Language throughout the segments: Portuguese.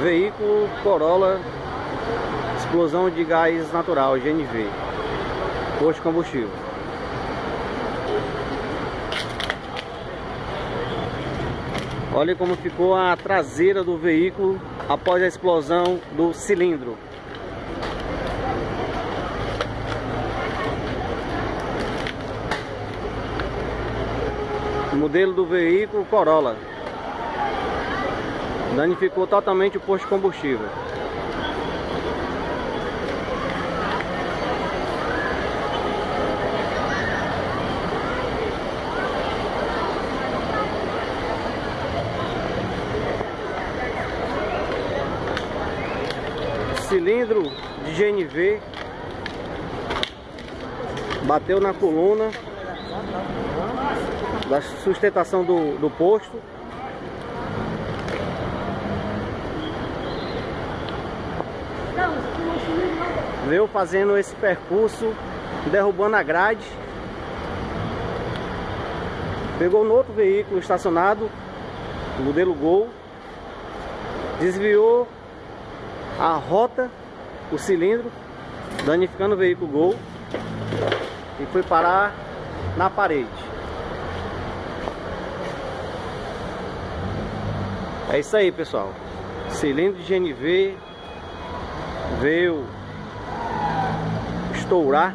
Veículo Corolla Explosão de gás natural, GNV Posto de combustível. Olha como ficou a traseira do veículo após a explosão do cilindro. Modelo do veículo Corolla. Danificou totalmente o posto de combustível. cilindro de GNV bateu na coluna da sustentação do, do posto. Veio fazendo esse percurso, derrubando a grade. Pegou no outro veículo estacionado, modelo Gol. Desviou a rota, o cilindro, danificando o veículo Gol. E foi parar na parede. É isso aí, pessoal. Cilindro de GNV veio estourar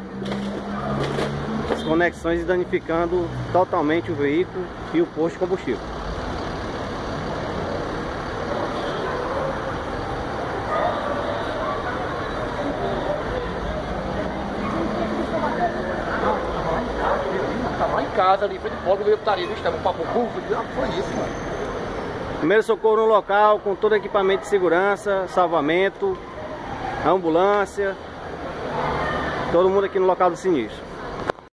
as conexões e danificando totalmente o veículo e o posto de combustível. Tava em casa ali, foi de veio putaria, um papo burro, foi isso, mano. Primeiro socorro no local com todo equipamento de segurança, salvamento, ambulância, todo mundo aqui no local do sinistro.